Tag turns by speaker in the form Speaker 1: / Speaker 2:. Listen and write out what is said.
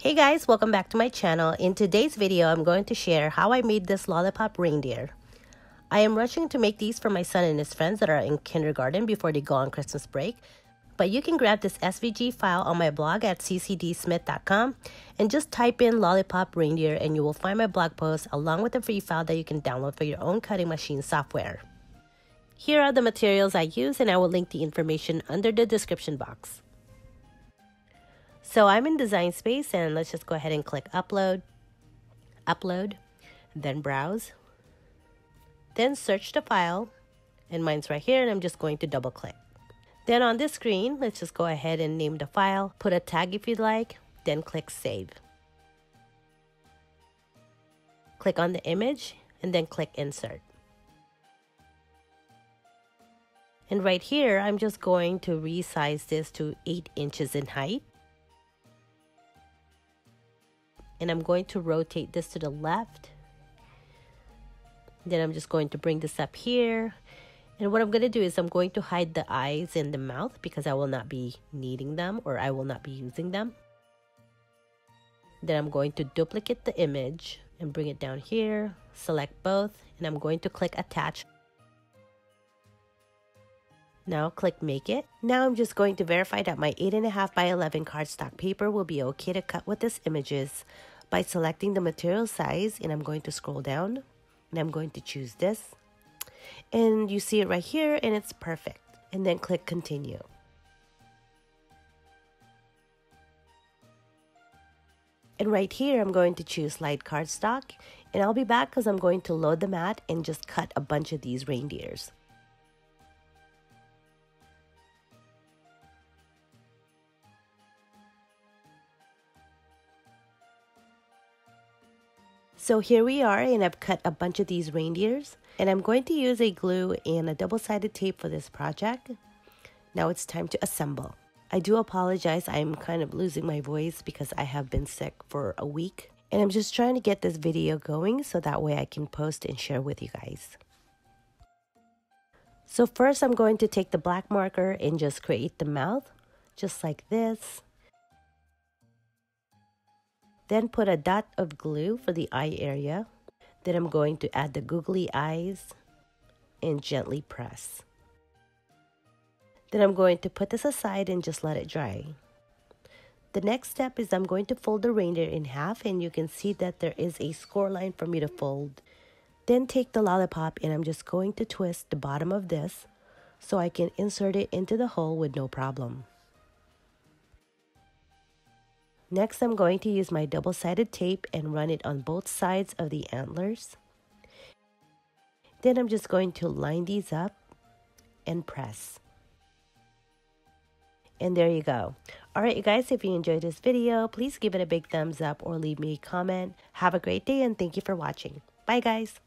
Speaker 1: Hey guys, welcome back to my channel. In today's video, I'm going to share how I made this lollipop reindeer. I am rushing to make these for my son and his friends that are in kindergarten before they go on Christmas break. But you can grab this SVG file on my blog at cecedsmith.com and just type in lollipop reindeer and you will find my blog post along with a free file that you can download for your own cutting machine software. Here are the materials I use and I will link the information under the description box. So I'm in Design Space and let's just go ahead and click Upload, Upload, then Browse, then search the file, and mine's right here and I'm just going to double click. Then on this screen, let's just go ahead and name the file, put a tag if you'd like, then click Save. Click on the image and then click Insert. And right here, I'm just going to resize this to 8 inches in height. And I'm going to rotate this to the left. Then I'm just going to bring this up here. And what I'm going to do is I'm going to hide the eyes and the mouth because I will not be needing them or I will not be using them. Then I'm going to duplicate the image and bring it down here, select both, and I'm going to click attach. Now click make it. Now I'm just going to verify that my 8.5 by 11 cardstock paper will be okay to cut with these images by selecting the material size and I'm going to scroll down and I'm going to choose this and you see it right here and it's perfect and then click continue. And right here, I'm going to choose light cardstock and I'll be back because I'm going to load the mat and just cut a bunch of these reindeers. So here we are and I've cut a bunch of these reindeers and I'm going to use a glue and a double-sided tape for this project. Now it's time to assemble. I do apologize, I'm kind of losing my voice because I have been sick for a week and I'm just trying to get this video going so that way I can post and share with you guys. So first I'm going to take the black marker and just create the mouth just like this. Then put a dot of glue for the eye area. Then I'm going to add the googly eyes and gently press. Then I'm going to put this aside and just let it dry. The next step is I'm going to fold the reindeer in half and you can see that there is a score line for me to fold. Then take the lollipop and I'm just going to twist the bottom of this so I can insert it into the hole with no problem. Next, I'm going to use my double-sided tape and run it on both sides of the antlers. Then I'm just going to line these up and press. And there you go. Alright you guys, if you enjoyed this video, please give it a big thumbs up or leave me a comment. Have a great day and thank you for watching. Bye guys.